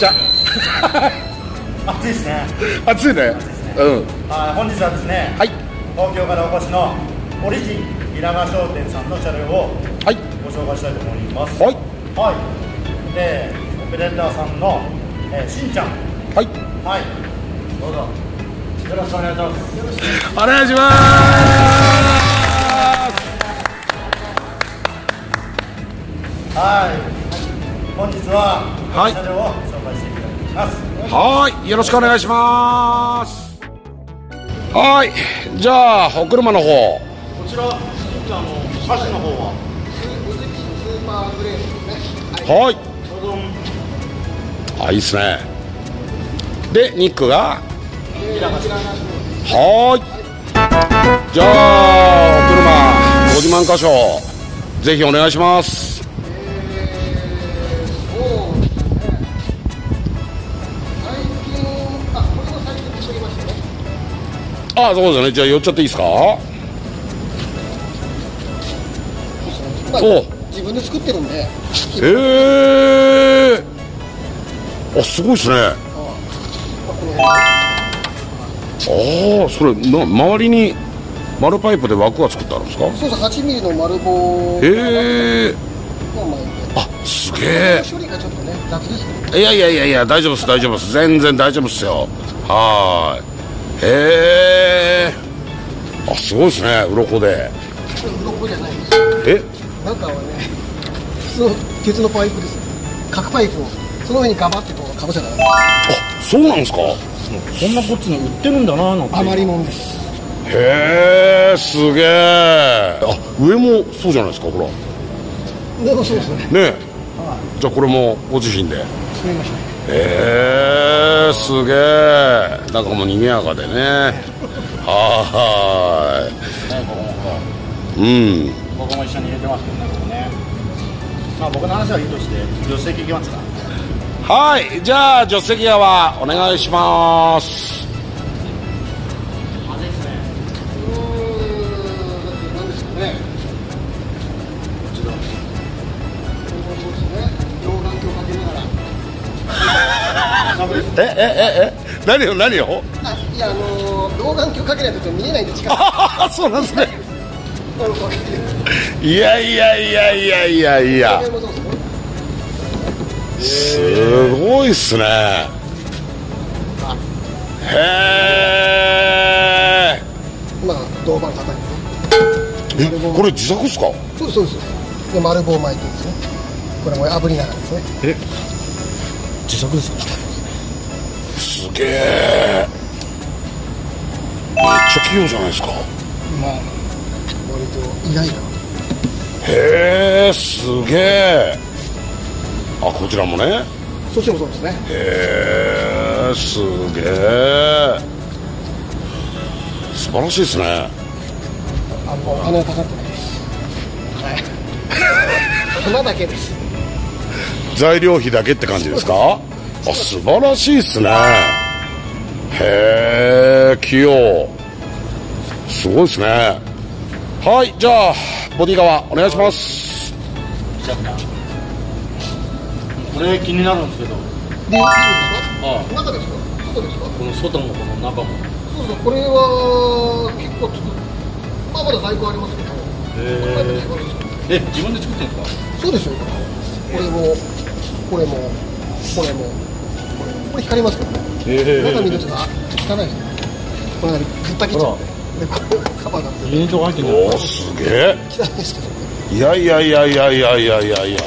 ちゃ。暑いですね。暑いね。うん。はい本日はですね、はい。東京からお越しのオリジン平賀商店さんの車両をはい。ご紹介したいと思います。はい。はい。でオペレーターさんの、えーしんちゃん。はい。はい。どうぞ。よろしくお願いします。よろしくお願いします。はい。本日ははい。車両を紹介していたいと思いますはいよろしくお願いしますはいじゃあお車の方。こちらしんちゃんの車種の方。ははい。どうぞあいいっすねでニックがはーいじゃあお車。ご自慢箇所ぜひお願いします。あそうですね。じゃあ寄っちゃっていいですか？まあお自分で作ってるんで、ええあすごいですね。ああそれな周りに丸パイプで枠が作ってあるんですか？そうそう8ミリの丸棒。へえの前で、あすげえ処理がちょっとね雑ですけど、いやいやいやいや大丈夫です大丈夫です。全然大丈夫ですよ。はーいへえあすごいですね鱗で。鱗じゃないです。え？中はね、普通の鉄のパイプです。角パイプをその上にガバってこうかぶせたらあそうなんですか？こんなこっちに売ってるんだなの余りもんです。へえすげえあ上もそうじゃないですかほら。でもそうですね。ねえ。じゃあこれもご自身で。作りました。へえすげえなんかもう賑やかでね。はーい。うん。僕も一緒に入れてますけどねここね。まあ僕の話はいいとして助手席行きますか。はい。じゃあ助手席側お願いしますええええ何を何を？あ、いやあのー、老眼鏡かけないと見えないんで近く。ああそうなんですね。いやいやいやいやいやいや。すごいっすね。へえまあ銅板叩いてえこれ自作っすか？そうですそうです。で丸棒巻いてですね。これも炙りながらですね。自作ですか？すげえめっちゃ器用じゃないですか。まあ割と意外なへえすげえあこちらもね。そっちもそうですね。へえすげえ素晴らしいですね。あのお金はかかってないです。はい。花だけです。材料費だけって感じですか？あ素晴らしいっすねへえ器用。すごいっすね。はいじゃあボディ側お願いします。これ気になるんですけど。でいいですあか中ですか？外ですか？この外もこの中も。そうそうこれは結構作っまあまだ在庫ありますけど。え自分で作ってるんですか？そうですよ。これもこれもこれもこれもこれ光りますけどねへ中見るとあ汚いですねこれぶった切っちゃってでこれカバーが入ってるおおすげえ。汚いですけど。ねいやいやいやいやいやいやいや。いや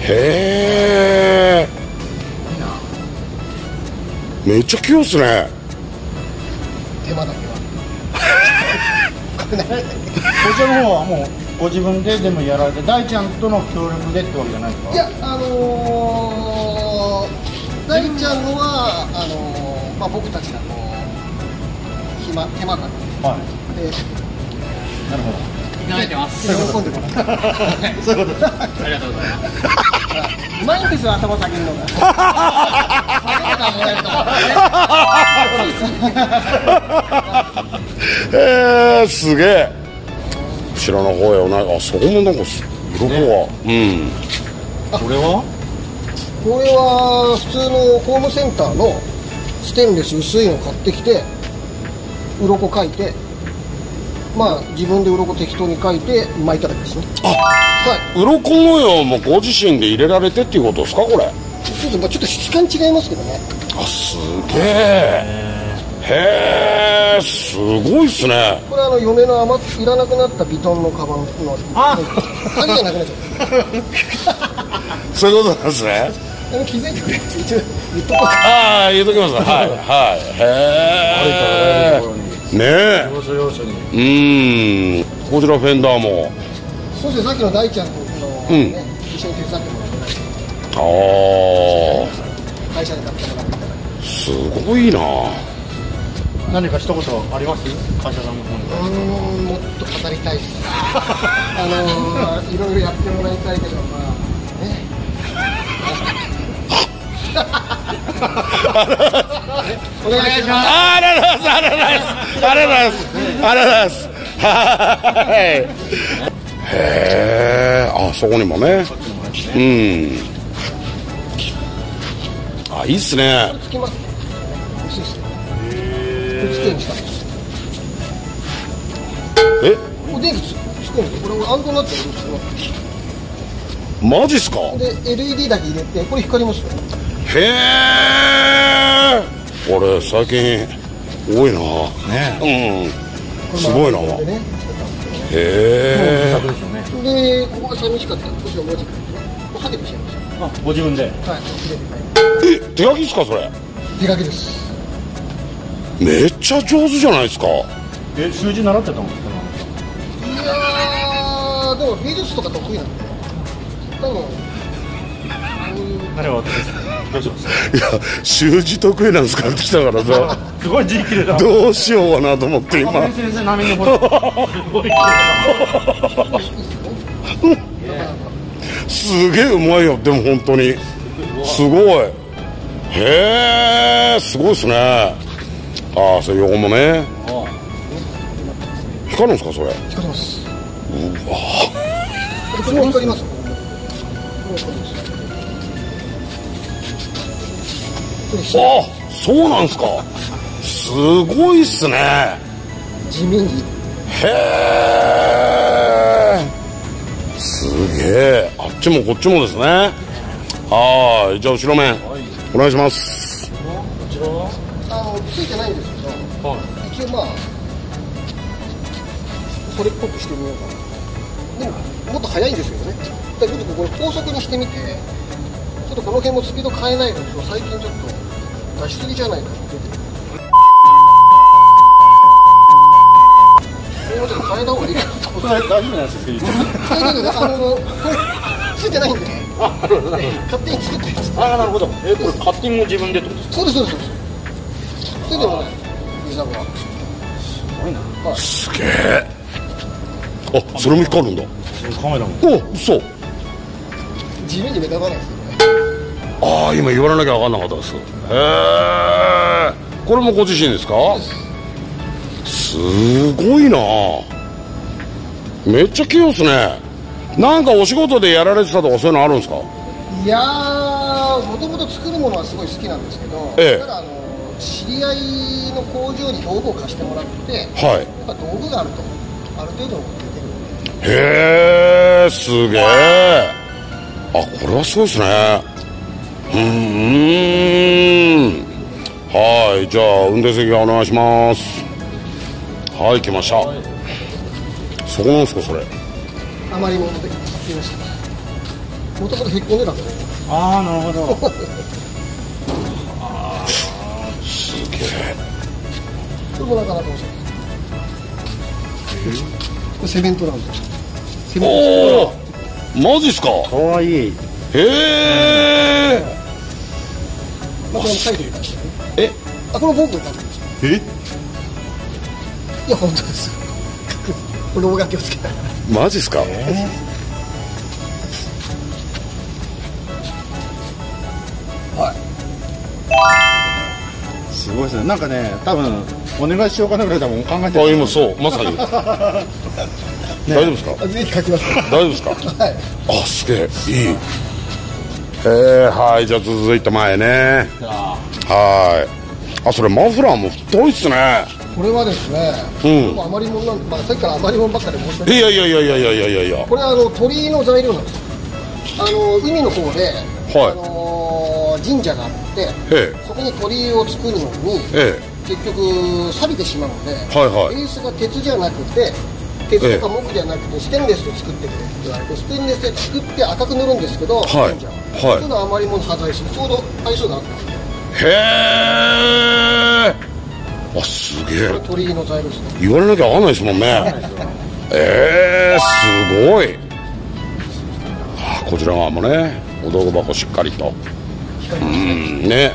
へえめっちゃ器用っすね。手間だけは。これね。こちらの方はもうご自分で全部やられて大ちゃんとの協力でってわけじゃないですか？いやあのー、大ちゃんのはあのー、まあ僕たちがこう暇手間かけはい。てでなるほど。いただいてます。喜んでもらってそういうこと。で すありがとうございます。うまいんですよ頭下げるのが えるとへえすげえ。後ろの方へおなあそこもなんかす鱗がうん。これは？これは普通のホームセンターのステンレス薄いの買ってきて鱗描いてまあ自分で鱗適当に描いて巻いただけですね。はい鱗模様もご自身で入れられてっていうことですかこれ？そうです。まあちょっと質感違いますけどね。あすげえへえすごいっすね。これあの嫁の余っいらなくなったビトンのカバンのあ。鍵がなくなっちゃった そういうことなんですね気づいてくれって一応言っとこうか。ああ言うときますはい。はい。へえねえ。要所要所にうーん。こちらフェンダーも。そうですねさっきの大ちゃんとの、うん。ね一緒に手伝ってもらってあ会社で買ってもらってす。ごいな。何か一言あります？会社さんの方に。うーんもっと語りたいです。あのー、いろいろやってもらいたいけどまあお願いしますありがとうございますありがとうございますありがとうございますはいへえあそこにもねうんあいいっすねつきます薄いですねこれつけにしたんですえこれ電気つつくんですよこれアンドになってるんですよマジっすかで LED だけ入れてこれ光りますよへえ。これ最近多いな。ね。うん。すごいな。へでね。え。楽ですよねでここが寂しかったらこっちの文字書いてねこれはけてしちゃいましあご自分で。たはい。え手書きっすかそれ？手書きです。めっちゃ上手じゃないですか。え数字習ってたんですかいやーでも美術とか得意なんで。多分。こういう誰は私ですどうしますいや習字得意なんですかって来たからさ。すごい字切れたどうしようかなと思って今。先生並みにほらすげえうまいよでも本当に。すごい。へえすごいっすね。ああそれ横もね。光るんですかそれ？光ります。うわ。これも光りますこれも光りますこれ光あそうなんですか？すごいっすね。地味に。へえすげえ。あっちもこっちもですね。はい。じゃあ後ろ面。お願いします。あのついてないんですけど、一応まあそれっぽくしてみようかな。でももっと速いんですけどね。だからちょっとこれ高速にしてみて。ちょっとこの辺もスピード変えないと最近ちょっと出しすぎじゃないかって出てちょっと変えた方がいいかなと思って大丈夫なんですか大丈夫ですあのついてないんで勝手に作ってるんですああなるほどえこれカッティング自分でってことですそう。ですそうですそうですついてもない水沢はすごいな、はい、すげえあそれも光るんだカメラもお嘘地味に目立たないですああ今言われなきゃ分かんなかったです。へえこれもご自身ですか？すごいな。めっちゃ器用っすね。なんかお仕事でやられてたとかそういうのあるんですか？いやーもともと作るものはすごい好きなんですけど、ええ。ただあの知り合いの工場に道具を貸してもらってやっはいぱ道具があるとある程度のことできる。へえすげえあこれはすごいですねうーん。はいじゃあ運転席がお願いします。はい来ました。そこなんですかそれ。余り物で買ってみました。もともとへっこんでたんああなるほど。すげえ。これもなかなか面白いですこれセメントなんですセメンおおマジっすか？かわいい。へえトまあこれも書いてみましたね。え？あこれ僕が書いてましたえ？いや本当です。これ大書きをつけたマジっすか？すごいですね。なんかね多分お願いしようかなぐらい多分考えてあ今そう。まさに。大丈夫ですか？あぜひ書きます。大丈夫ですか？はい。あすげえ。いいえー、はいじゃあ続いて前ね。はい。あそれマフラーも太いっすね。これはですね、うん、あまりもんなん、まあ、さっきからあまりもんばっかで申し訳ない。いやいやいやいやいやいやいや。これはあの鳥居の材料なんですあの海の方で、はい。あのー、神社があってそこに鳥居を作るのに、結局錆びてしまうので、はいはい、ベースが鉄じゃなくて鉄とか木じゃなくてステンレスで作ってくれって言われてステンレスで作って赤く塗るんですけど、はい。神社は。はい。そういうのはあまりもの端材するちょうど相性があったんでへえ。あすげえ。鳥居の材料ですね。言われなきゃ分かんないですもんね。ええすごい。あこちら側もねお道具箱しっかりと。うんね。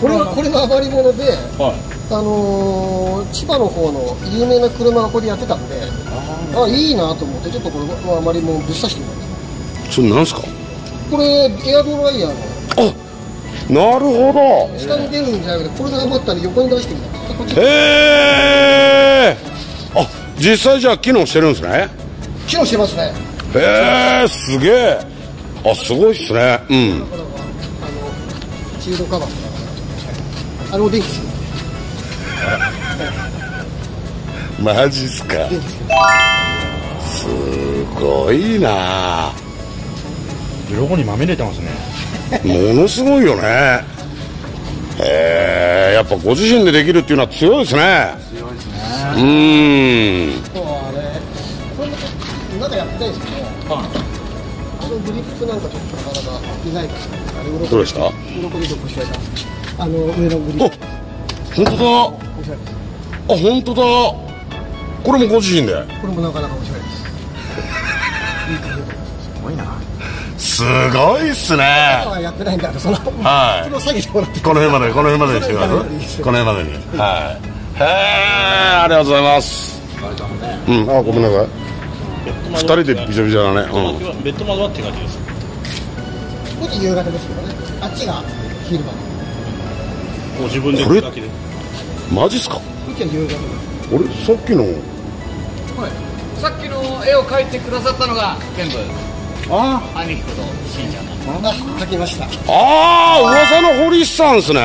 これはこれが余り物で、あのー千葉の方の有名な車がこれやってたんであいいなと思ってちょっとこれはあまりもうぶっ刺してみた。んですそれなんすか？これエアドライヤーの。あなるほど。下に出るんじゃなくてこれが余ったら横に出してみた。へえあ実際じゃあ機能してるんですね？機能してますね。へえすげえ。あすごいっすね。うん。あのシールドカバーとか。あれも電気するマジっすか？すごいな。ロゴにまみれてますね。ものすごいよね。へえやっぱご自身でできるっていうのは強いですね。強いですね。うーんそうあれこれもちょっと中やってないんですけど、あのグリップなんかちょっとなかなか意外ですねあれどうですかあの上のグリッおプ本当だ。あ本当だこれもご自身で？これもなかなかおしゃれです。す。ごいっすね。あやってないんだそのはい。プロ詐欺でもらって。この辺までこの辺までに してくださいこの辺までに。はい。へえありがとうございます。うん。あごめんなさい。二人でビチャビチャだね。うん。ベッド窓はって感じです。こっち夕方ですけどね。あっちが昼間。こご自分でこれ？マジっすか？っちは夕方俺さっきの。さっきの絵を描いてくださったのが全部あ？兄貴と信者のあ書きました。ああ噂の堀市さんですね。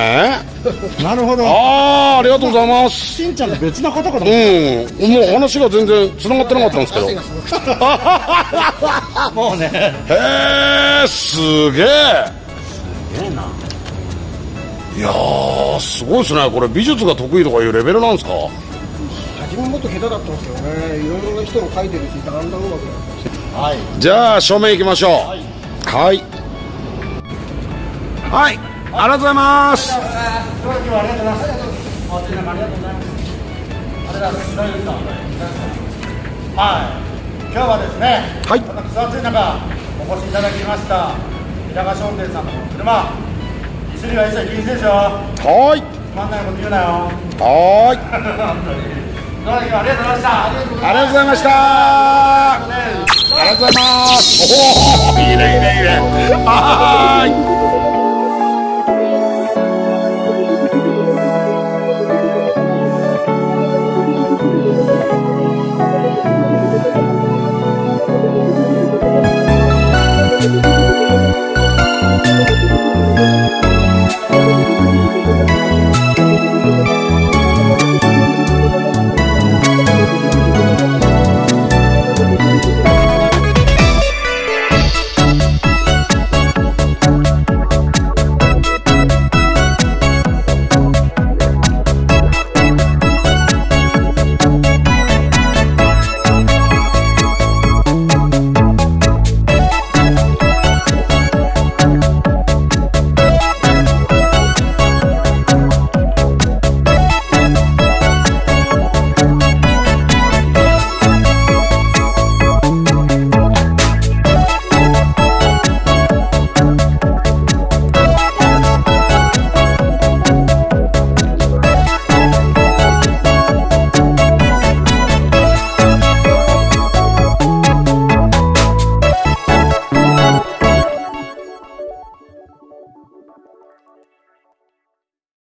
あ なるほど。ああありがとうございます。しんちゃんと別の方かと思っうん。もう話が全然繋がってなかったんですけど。もうね。へえ。すげえいやーすごいですね。これ美術が得意とかいうレベルなんですか？初めもっと下手だったんですよね。いろいろな人の書いてるしだんだんうまくなってはい。じゃあ正面行きましょう。はい。はい、ありがとうございます。はい。今日はですねはい。私暑い中お越しいただきました平川商店さんの車椅子には一切禁止ですよ。はーい。つまんないこと言うなよ。はーい ありがとうございました。ありがとうございました。ありがとうございます。おおいいねいいねいいね。はい